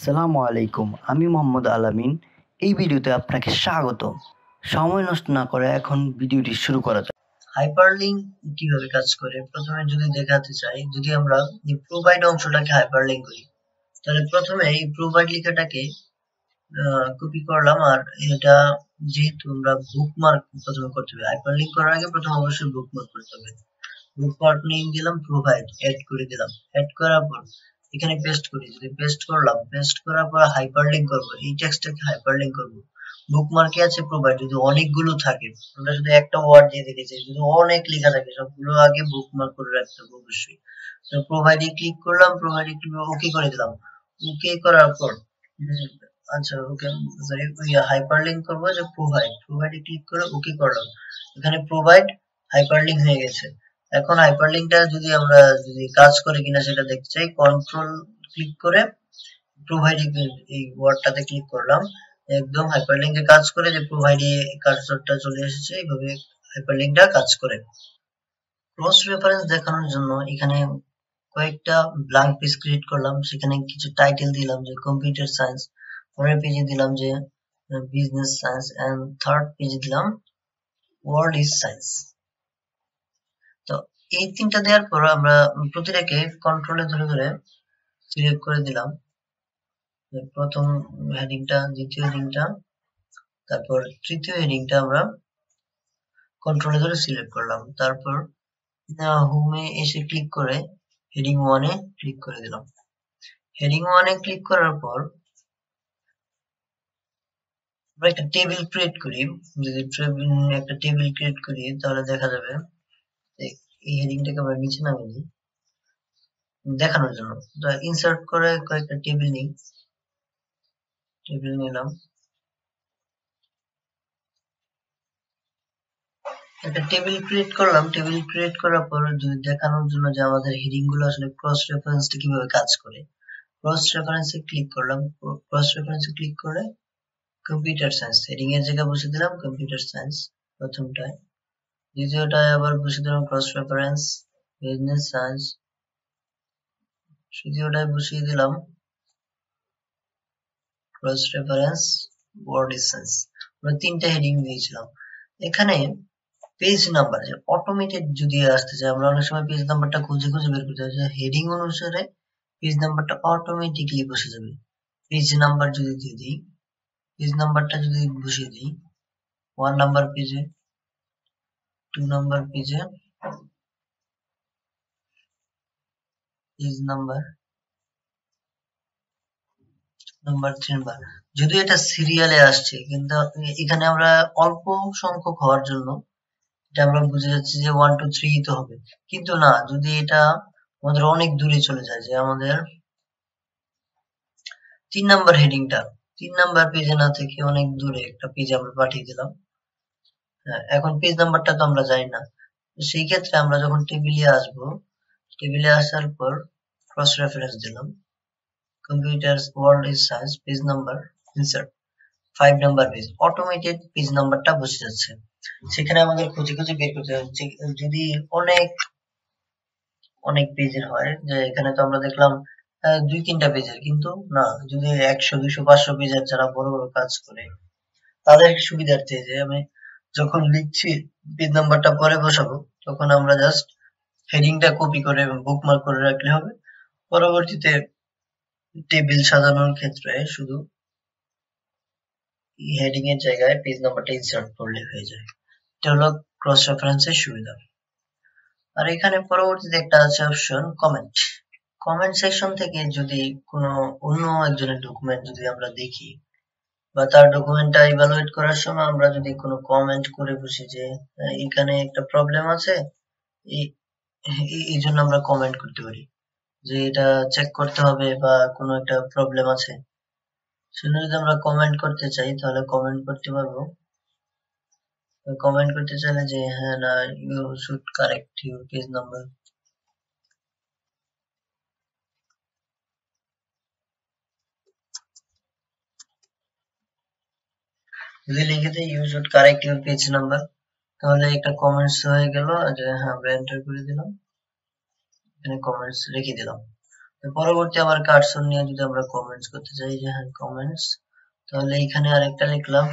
আসসালামু আলাইকুম, আমি মোহাম্মদ আলামিন। এই ভিডিওতে আপনাকে স্বাগত। সময় নষ্ট না করে এখন ভিডিওটি শুরু করা যাক। হাইপারলিংক কীভাবে কাজ করে? প্রথমে যদি দেখাতে চাই, যদি আমরা প্রোভাইড অংশটাকে হাইপারলিংক করি তাহলে প্রথমে এই প্রোভাইড লেখাটাকে কপি করলাম। আর এটা যেহেতু আমরা বুকমার্ক প্রথমে করতে হবে, হাইপারলিংক করার আগে প্রথমে অবশ্যই বুকমার্ক করতে হবে। বুকমার্ক নিয়ে দিলাম প্রোভাইড অ্যাড করে দিলাম। অ্যাড করার পর এখানে পেস্ট করি। যদি পেস্ট করলাম পেস্ট করার পর হাইপারলিংক করব। এই টেক্সটটাকে হাইপারলিংক করব। বুকমার্কে আছে প্রোভাইড যদি অনেকগুলো থাকে, আমরা শুধু একটা ওয়ার্ড দিয়ে দেখেছি। যদি অনেক লেখা থাকে, সবগুলো আগে বুকমার্ক করে রাখতে হবে অবশ্যই। তো প্রোভাইডে ক্লিক করলাম প্রোভাইড প্রোভাইডে ওকে করে দিলাম। ওকে করার পর আচ্ছা ওকে সরি হাইপারলিংক করব যে প্রোভাইড প্রোভাইডে ক্লিক করে ওকে করলাম। এখানে প্রোভাইড হাইপারলিংক হয়ে গেছে। এখন হাইপারলিংকটা যদি আমরা যদি কাজ করে কিনা সেটা দেখতে চাই কন্ট্রোল ক্লিক করে প্রোভাইড এই ওয়ার্ডটাতে ক্লিক করলাম। একদম হাইপারলিংকে কাজ করে যে প্রোভাইডে কার্সরটা চলে এসেছে, এইভাবে হাইপারলিংকটা কাজ করে। ক্রস রেফারেন্স দেখানোর জন্য এখানে কয়েকটা ব্ল্যাঙ্ক পেজ ক্রিয়েট করলাম, সেখানে কিছু টাইটেল দিলাম যে কম্পিউটার সায়েন্স পরের পেজে দিলাম যে বিজনেস সায়েন্স এন্ড থার্ড পেজে দিলাম ওয়ার্ল্ড ইজ সায়েন্স তো এই তিনটা দেওয়ার পর আমরা প্রতিটাকে কন্ট্রোলে ধরে ধরে সিলেক্ট করে দিলাম। প্রথম হেডিংটা দ্বিতীয় হেডিংটা তারপর তৃতীয় হেডিংটা আমরা কন্ট্রোলে ধরে সিলেক্ট করলাম। তারপর হোমে এসে ক্লিক করে হেডিং ওয়ানে ক্লিক করে দিলাম। হেডিং ওয়ানে ক্লিক করার পর আমরা একটা টেবিল ক্রিয়েট করি। যদি একটা টেবিল ক্রিয়েট করি, তাহলে দেখা যাবে এই হেডিংটাকে আমরা নিচে নামিয়ে দিই দেখানোর জন্য। ইনসার্ট করে কয়েকটা টেবিল নিই। টেবিল নিলাম একটা টেবিল ক্রিয়েট করলাম। টেবিল ক্রিয়েট করার পর দেখানোর জন্য যে আমাদের হেডিংগুলো আসলে ক্রস রেফারেন্সটা কীভাবে কাজ করে ক্রস রেফারেন্সে ক্লিক করলাম। ক্রস রেফারেন্সে ক্লিক করে কম্পিউটার সায়েন্স হেডিং এর জায়গায় বসে দিলাম। Computer science প্রথমটায়। দ্বিতীয়টায় আবার বসে দিলাম ক্রস রেফারেন্স বিজনেস সায়েন্স তৃতীয়টায় বসিয়ে দিলাম। ক্রস রেফারেন্স ওয়ার্ড সায়েন্স আমরা তিনটা হেডিং দিয়েছিলাম। এখানে পেজ নাম্বার যে অটোমেটেড যদি আসতে চাই আমরা অনেক সময় পেজ নাম্বারটা খুঁজে খুঁজে বের করতে হয় হেডিং অনুসারে পেজ নাম্বারটা অটোমেটিকলি বসে যাবে। পেজ নাম্বার যদি দিয়ে দিই পেজ নাম্বারটা যদি বসিয়ে দিই ওয়ান নাম্বার পেজে টু নাম্বার পেজে page number number three number যদি এটা সিরিয়ালে আসছে, কিন্তু এখানে আমরা অল্প সংখ্যক হওয়ার জন্য এটা আমরা বুঝে যাচ্ছি যে ওয়ান টু থ্রি তো হবে। কিন্তু না, যদি এটা আমাদের অনেক দূরে চলে যায়, যে আমাদের তিন নাম্বার হেডিংটা তিন নাম্বার পেজে না থেকে অনেক দূরে একটা পেজে আমরা পাঠিয়ে দিলাম। এখন পেজ নাম্বারটা তো আমরা জানি না। সেই ক্ষেত্রে আমরা যখন টেবিলে আসব টেবিলে আসার পর ক্রস রেফারেন্স দিলাম। Computer world is science page number insert five number page automated page নাম্বারটা বসে যাচ্ছে। সেখানে আমাদের খুঁজে খুঁজে বের করতে হচ্ছে যদি অনেক অনেক পেজের হয়, যে এখানে তো আমরা দেখলাম দুই, তিনটা পেজের কিন্তু না, যদি একশো, দুইশো, পাঁচশো পেজের যারা বড় বড় কাজ করে, তাদের সুবিধার্থে যে আমি যখন লিখছি পেজ নাম্বারটা পরে বসাবো, তখন আমরা জাস্ট হেডিংটা কপি করে বুকমার্ক করে রাখলে হবে। পরবর্তীতে টেবিল সাজানোর ক্ষেত্রে শুধু হেডিং এর জায়গায় পেজ নাম্বারটা ইনসার্ট করলে হয়ে যায়। এটা হলো ক্রস রেফারেন্সের সুবিধা। আর এখানে পরবর্তীতে একটা আছে অপশন কমেন্ট কমেন্ট সেকশন থেকে যদি কোনো অন্য একজনের ডকুমেন্ট যদি আমরা দেখি বা তার ডকুমেন্টটা ইভালুয়েট করার সময় আমরা যদি কোনো কমেন্ট করে বসি যে এখানে একটা প্রবলেম আছে, এই জন্য আমরা কমেন্ট করতে পারি। যে এটা চেক করতে হবে বা কোনো একটা প্রবলেম আছে। সেটা যদি আমরা কমেন্ট করতে চাই, তাহলে কমেন্ট করতে পারব। কমেন্ট করতে চাইলে যে হ্যাঁ না you should correct your page number যদি লিখে দিই you should correct your page number তাহলে একটা কমেন্টস হয়ে গেল, যে হ্যাঁ আমরা এন্টার করে দিলাম। এখানে কমেন্টস লিখে দিলাম। পরবর্তী আবার কার্সর নিয়ে যদি আমরা কমেন্টস করতে চাই, যে হ্যাঁ কমেন্টস তাহলে এখানে আরেকটা লিখলাম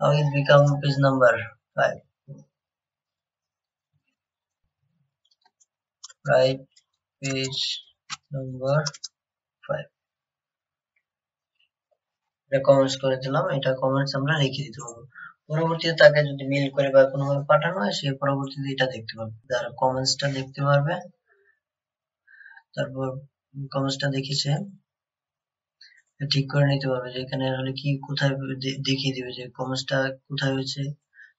how it became page number five right page number five এটা কমেন্টস করে দিলাম, এটা কমেন্টস আমরা রেখে দিতে পারব। পরবর্তীতে তাকে যদি মেল করে বা কোনোভাবে পাঠানো হয়, সে পরবর্তীতে এটা দেখতে পারবে। তার কমেন্টসটা দেখতে পারবে। তারপর কমেন্টসটা দেখেছে ঠিক করে নিতে পারবে যে এখানে আসলে কি, কোথায় দেখিয়ে দিবে যে কমেন্টসটা কোথায় হয়েছে,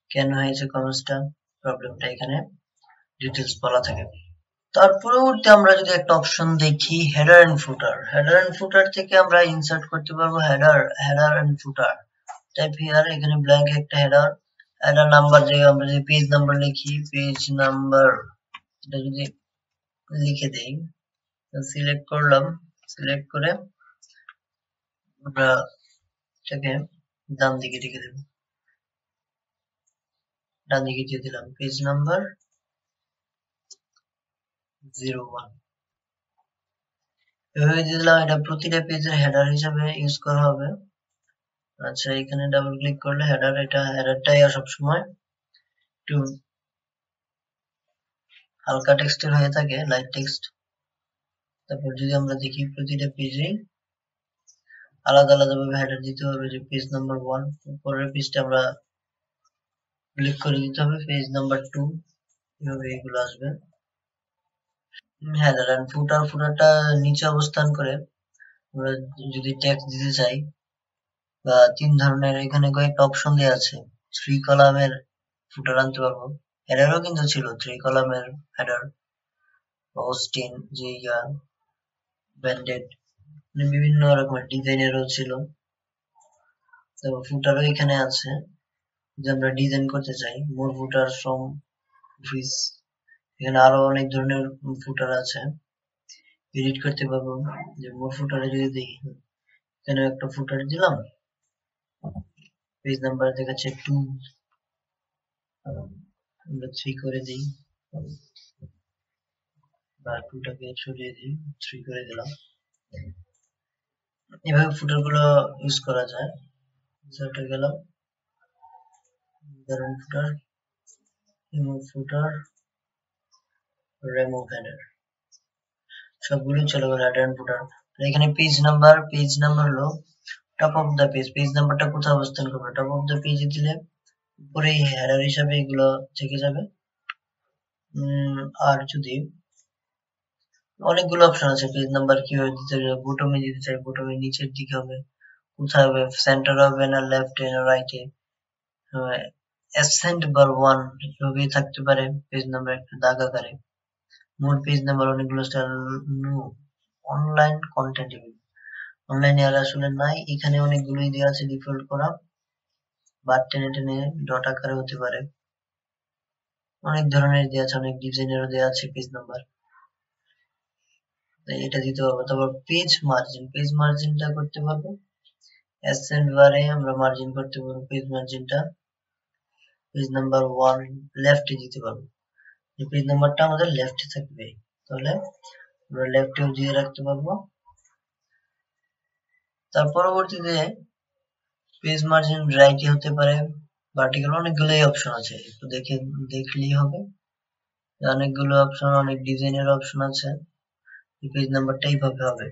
কেন হয়েছে কমেন্টসটা প্রবলেমটা এখানে ডিটেলস বলা থাকে। তার পরবর্তী আমরা যদি একটা অপশন দেখি header and footer header and footer থেকে আমরা ইনসার্ট করতে পারব header header and footer type here এখানে ব্ল্যাঙ্ক একটা হেডার হেডার নাম্বার যে আমরা যদি পেজ নাম্বার লিখি পেজ নাম্বার এটা যদি লিখে দেই সিলেক্ট করলাম। সিলেক্ট করে আমরা এটাকে ডান দিকে রেখে দেব। ডান দিকে দিয়ে দিলাম পেজ নাম্বার জিরো ওয়ান দিলাম এটা প্রতিটা পেজের হেডার হিসাবে ইউজ করা হবে। আচ্ছা এখানে ডাবল ক্লিক করলে হেডার এটা হেডারটাই আর সবসময় একটু হালকা টেক্সটের হয়ে থাকে লাইট টেক্সট তারপর যদি আমরা দেখি প্রতিটা পেজে আলাদা আলাদা ভাবে হেডার দিতে হবে, যে পেজ নাম্বার ওয়ান পরের পেজটা আমরা ক্লিক করে দিতে হবে পেজ নাম্বার টু এভাবে এগুলো আসবে। হেডার এন্ড ফুটার ফুটারটা নিচে অবস্থান করে আমরা যদি ট্যাক্স দিতে চাই বা তিন ধরনের এখানে কয়েকটা অপশন দেওয়া আছে। থ্রি কলামের ফুটার আনতে পারব। হেডারও কিন্তু ছিল থ্রি কলামের হেডার অস্টিন ইয়া ব্যান্ডেড বিভিন্ন রকমের ডিজাইনেরও ছিল। তারপর ফুটারও এখানে আছে। যে আমরা ডিজাইন করতে চাই মোর ফুটার ফ্রম অফিস এখানে আরও অনেক ধরনের ফুটার আছে। এডিট করতে পারব। যে মোর ফুটারে যদি দেখি, এখানে একটা ফুটার দিলাম। পেজ নাম্বার দেখাচ্ছে টু আমরা থ্রি করে দিই। বা টুটাকে সরিয়ে দিই থ্রি করে দিলাম। এভাবে ফুটারগুলো ইউজ করা যায়। গেলাম। ফুটার ফুটার রিমুভ হেডার সবগুলো চলে গেল হেডার এন্ড ফুটার এখানে পেজ নাম্বার পেজ নাম্বার হলো top of the page page নাম্বারটা কোথায় অবস্থান করবে? টপ অফ দ্য পেজে দিলে উপরে হেডার হিসাবে এগুলো থেকে যাবে। আর যদি অনেকগুলো অপশন আছে পেজ নাম্বার কীভাবে দিতে হবে বটমে দিতে চাই বটমে নিচের দিকে হবে, কোথায় হবে সেন্টার হবে না লেফটে না রাইটে অ্যাসেন্ট বার ওয়ান এভাবেই থাকতে পারে পেজ নাম্বার একটা দাগ আকারে। মোট পেজ নাম্বার অনেকগুলো স্টাইল অনলাইন কন্টেন্ট অনলাইনে আর আসলে নাই, এখানে অনেকগুলোই দেওয়া আছে ডিফল্ট করা। বা টেনে টেনে ডট আকারে হতে পারে। অনেক ধরনের দেওয়া আছে, অনেক ডিজাইনেরও দেওয়া আছে পেজ নাম্বার এটা দিতে পারব। তারপর পেজ মার্জিন পেজ মার্জিনটা করতে পারব। অ্যাসেন্ট বারে আমরা মার্জিন করতে পারব পেজ মার্জিনটা পেজ নাম্বার ওয়ান লেফটে দিতে পারব। পেজ নাম্বারটা আমাদের লেফটে থাকবে। তাহলে আমরা লেফটেও দিয়ে রাখতে পারব। তার পরবর্তীতে পেজ মার্জিন রাইটে হতে পারে ভার্টিক্যাল অনেকগুলোই অপশন আছে। একটু দেখে, দেখলেই হবে। অনেকগুলো অপশন অনেক ডিজাইনের অপশন আছে। পেজ নাম্বারটা এইভাবে হবে।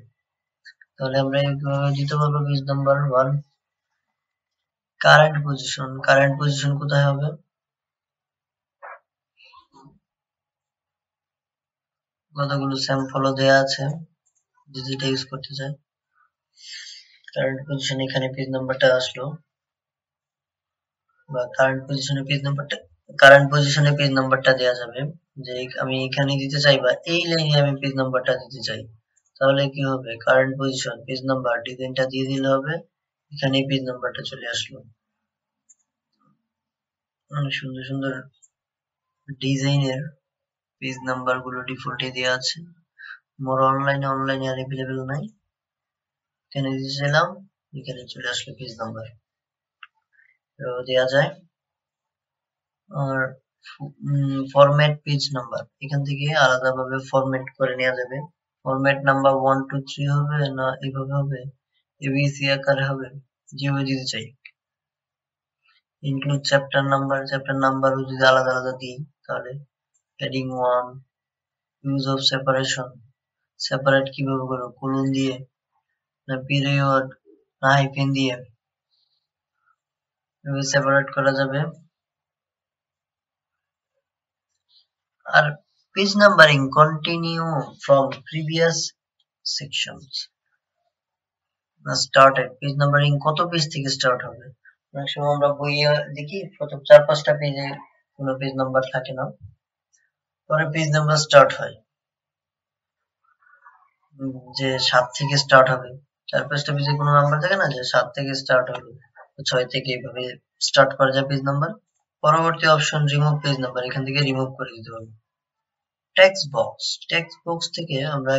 তাহলে আমরা এইভাবে দিতে পারব page number one current position current position কোথায় হবে? কতগুলো স্যাম্পলও দেওয়া আছে যে যেটা ইউজ করতে চাই। কারেন্ট পজিশন এখানে পেজ নাম্বারটা আসলো। বা কারেন্ট পজিশনে পেজ নাম্বারটা কারেন্ট পজিশনে পেজ নাম্বারটা দেওয়া যাবে। যে আমি এখানে দিতে চাই বা এই লাইনে আমি পেজ নাম্বারটা দিতে চাই, তাহলে কি হবে? কারেন্ট পজিশন পেজ নাম্বার ডিজাইনটা দিয়ে দিলে হবে। এখানে পেজ নাম্বারটা চলে আসলো। অনেক সুন্দর সুন্দর ডিজাইনের পেজ নাম্বারগুলো ডিফল্টে দেওয়া আছে। মোর অনলাইনে অনলাইনে আর অ্যাভেলেবেল নাই। এখানে দিতে চাইলাম এখানে চলে আসলো পেজ নাম্বার দেওয়া যায়। আর ফরম্যাট পেজ নাম্বার এখান থেকে আলাদাভাবে ফরম্যাট করে নেওয়া যাবে। Format number one two three হবে না এভাবে হবে? এবিসি আকারে হবে? যেভাবে দিতে চাই। ইনক্লুড চ্যাপ্টার নাম্বার চ্যাপ্টার নাম্বারও যদি আলাদা আলাদা দিই, তাহলে heading one use of separation separate কীভাবে করব কোলন দিয়ে না পিরিয়ড না হাইফেন দিয়ে সেপারেট করা যাবে। আর page numbering continue from previous sections না স্টার্টেড পেজ নাম্বারিং কত পেজ থেকে স্টার্ট হবে? অনেক সময় আমরা বইয়ে দেখি, প্রথম চার পাঁচটা পেজে কোনো পেজ নাম্বার থাকে না। পরে পেজ নাম্বার স্টার্ট হয়। যে সাত থেকে স্টার্ট হবে। চার পাঁচটা পেজে কোনো নাম্বার থাকে না? যে সাত থেকে স্টার্ট হবে। ছয় থেকে এইভাবে স্টার্ট করা যায় পেজ নাম্বার পরবর্তী অপশন রিমুভ পেজ নাম্বার এখান থেকে রিমুভ করে দিতে হবে। টেক্সট বক্স টেক্সট বক্স থেকে আমরা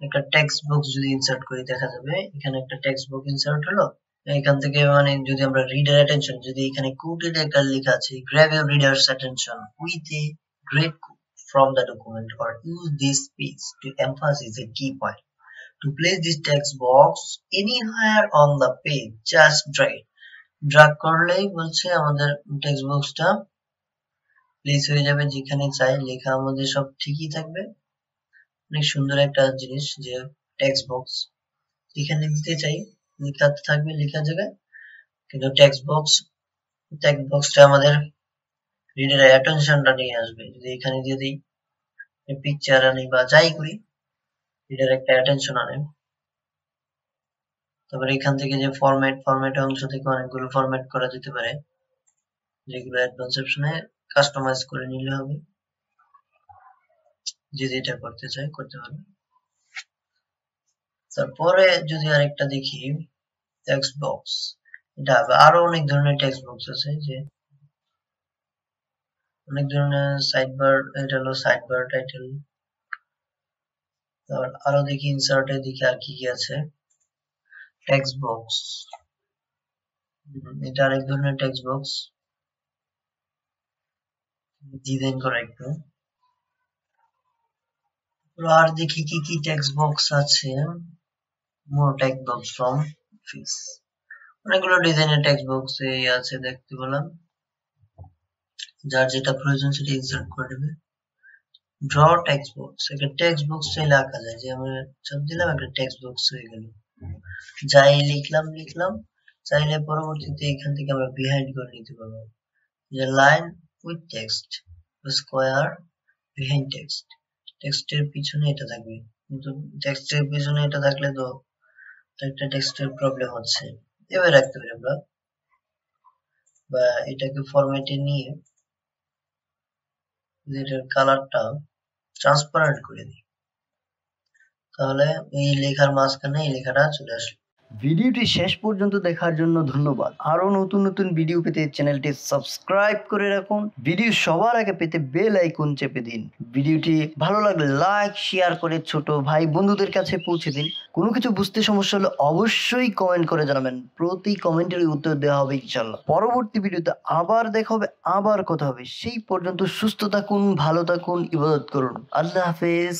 একটা টেক্সট বক্স যদি ইনসার্ট করি, দেখা যাবে এখানে একটা টেক্সট বক্স ইনসার্ট হলো। এখান থেকে মানে যদি আমরা রিডার অ্যাটেনশন যদি এখানে কোটেড একটা লেখা আছে grab your readers attention with a great from the document or use this space to emphasize a key point. To place this text box anywhere on the page, just drag it. Drag করলেই বলছে আমাদের text বক্সটা place হয়ে যাবে যেখানে চাই লেখা আমাদের সব ঠিকই থাকবে অনেক সুন্দর একটা জিনিস যে টেক্সট বক্স এখানে দিতে চাই লেখা থাকবে লেখা জায়গায় কিন্তু টেক্সট বক্স টেক্সট বক্সটা আমাদের রিডারের অ্যাটেনশনটা নিয়ে আসবে, যদি এখানে দিয়ে দিই পিকচার আনি বা যাই করি রিডার একটা অ্যাটেনশন আনে। তারপরে এখান থেকে যে ফরম্যাট ফরম্যাট অংশ থেকে অনেকগুলো ফরম্যাট করা যেতে পারে, যেগুলো অ্যাডভান্স অপশনে কাস্টমাইজ করে নিলে হবে। যে যেটা করতে চাই করতে পারবে। তারপরে যদি আরেকটা দেখি টেক্সট বক্স এটা আরও অনেক ধরনের টেক্সট বক্স আছে যে অনেক ধরনের সাইড বার এটা হলো সাইড বার টাইটেল তারপর আরও দেখি ইনসার্টে দেখি আর কি কি আছে। টেক্সট বক্স এটা আরেক ধরনের টেক্সট বক্স ডিজাইন করা একটু আর দেখি কি কি টেক্সট বক্স আছে। More text box from office অনেকগুলো ডিজাইনের টেক্সট বক্স আছে, দেখতে পেলাম। যার যেটা প্রয়োজন সেটা ইনসার্ট করে দেবে ড্র টেক্সট বক্স একটা টেক্সট বক্স চাইলে আঁকা যায়। যে আমরা সব দিলাম, একটা টেক্সট বক্স হয়ে গেল। যাই লিখলাম লিখলাম, চাইলে পরবর্তীতে এখান থেকে আমরা বিহাইন্ড করে নিতে পারব। যে line with text square behind text টেক্সটের পিছনে এটা থাকবে। কিন্তু টেক্সটের পিছনে এটা থাকলে তো একটা টেক্সটের প্রবলেম হচ্ছে। এভাবে রাখতে পারি আমরা। বা এটাকে ফরম্যাটে নিয়ে এটার কালারটা ট্রান্সপারেন্ট করে দিই। তাহলে এই লেখার মাঝখানে এই লেখাটা চলে আসলো। ভিডিওটি শেষ পর্যন্ত দেখার জন্য ধন্যবাদ। আরও নতুন নতুন ভিডিও পেতে চ্যানেলটি সাবস্ক্রাইব করে রাখুন। ভিডিও সবার আগে পেতে বেল আইকন চেপে দিন। ভিডিওটি ভালো লাগলে লাইক, শেয়ার করে ছোট ভাই বন্ধুদের কাছে পৌঁছে দিন। কোনো কিছু বুঝতে সমস্যা হলে অবশ্যই কমেন্ট করে জানাবেন। প্রতি কমেন্টের উত্তর দেওয়া হবে ইনশাল্লাহ পরবর্তী ভিডিওতে আবার দেখা হবে, আবার কথা হবে। সেই পর্যন্ত সুস্থ থাকুন, ভালো থাকুন, ইবাদত করুন। আল্লাহ হাফেজ।